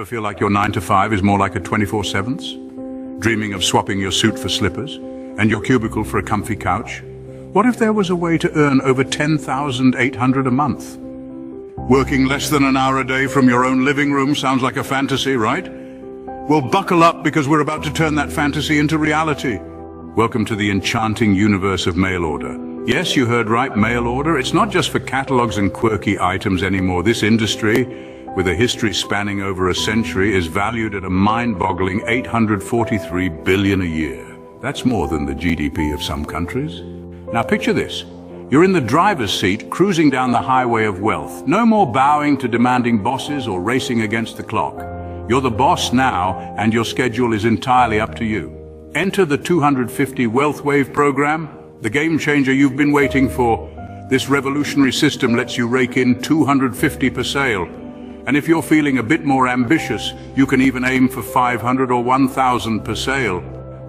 Ever feel like your 9 to 5 is more like a 24-7th? Dreaming of swapping your suit for slippers and your cubicle for a comfy couch? What if there was a way to earn over 10,800 a month? Working less than an hour a day from your own living room sounds like a fantasy, right? Well, buckle up because we're about to turn that fantasy into reality. Welcome to the enchanting universe of mail order. Yes, you heard right, mail order. It's not just for catalogs and quirky items anymore. This industry, with a history spanning over a century, is valued at a mind-boggling 843 billion a year. That's more than the GDP of some countries. Now picture this. You're in the driver's seat, cruising down the highway of wealth. No more bowing to demanding bosses or racing against the clock. You're the boss now, and your schedule is entirely up to you. Enter the 250 Wealth Wave program, the game changer you've been waiting for. This revolutionary system lets you rake in 250 per sale. And if you're feeling a bit more ambitious, you can even aim for 500 or 1,000 per sale.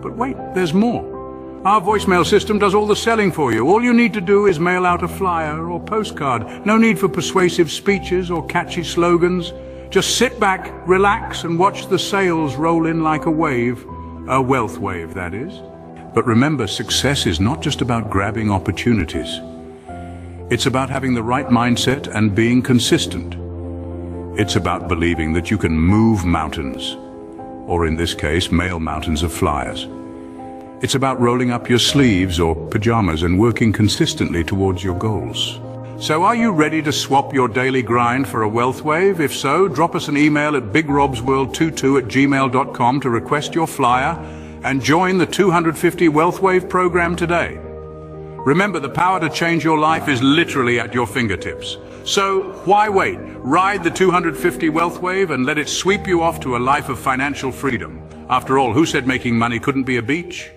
But wait, there's more. Our voicemail system does all the selling for you. All you need to do is mail out a flyer or postcard. No need for persuasive speeches or catchy slogans. Just sit back, relax, and watch the sales roll in like a wave. A wealth wave, that is. But remember, success is not just about grabbing opportunities. It's about having the right mindset and being consistent. It's about believing that you can move mountains, or in this case, mail mountains of flyers. It's about rolling up your sleeves or pajamas and working consistently towards your goals. So are you ready to swap your daily grind for a wealth wave? If so, drop us an email at bigrobsworld22 at gmail.com to request your flyer and join the 250 Wealth Wave program today. Remember, the power to change your life is literally at your fingertips. So why wait? Ride the 250 Wealth Wave and let it sweep you off to a life of financial freedom. After all, who said making money couldn't be a beach?